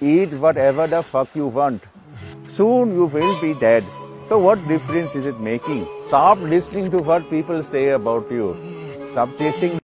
Eat whatever the fuck you want. Soon you will be dead. So what difference is it making? Stop listening to what people say about you. Stop chasing